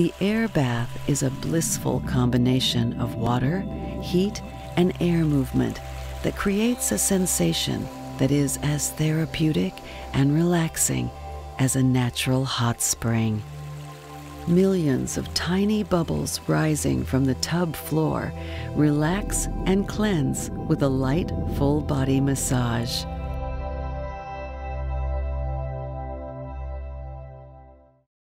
The air bath is a blissful combination of water, heat, and air movement that creates a sensation that is as therapeutic and relaxing as a natural hot spring. Millions of tiny bubbles rising from the tub floor relax and cleanse with a light full body massage.